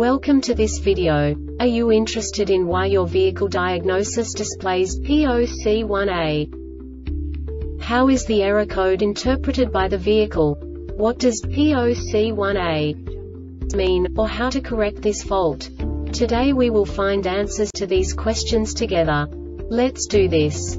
Welcome to this video. Are you interested in why your vehicle diagnosis displays P01A? How is the error code interpreted by the vehicle? What does P01A mean, or how to correct this fault? Today we will find answers to these questions together. Let's do this.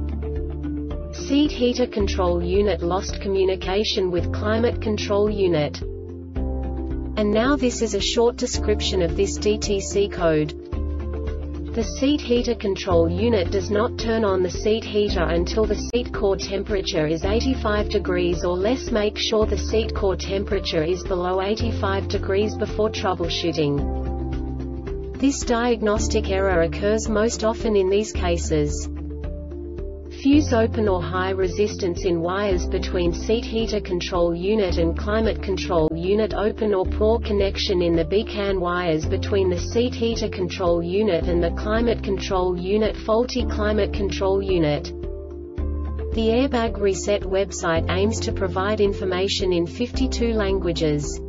Seat heater control unit lost communication with climate control unit. And now this is a short description of this DTC code. The seat heater control unit does not turn on the seat heater until the seat core temperature is 85 degrees or less make sure the seat core temperature is below 85 degrees before troubleshooting. This diagnostic error occurs most often in these cases. Fuse open or high resistance in wires between seat heater control unit and climate control unit open or poor connection in the B-CAN wires between the seat heater control unit and the climate control unit faulty climate control unit. The Airbag Reset website aims to provide information in 52 languages.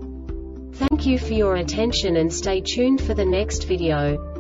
Thank you for your attention and stay tuned for the next video.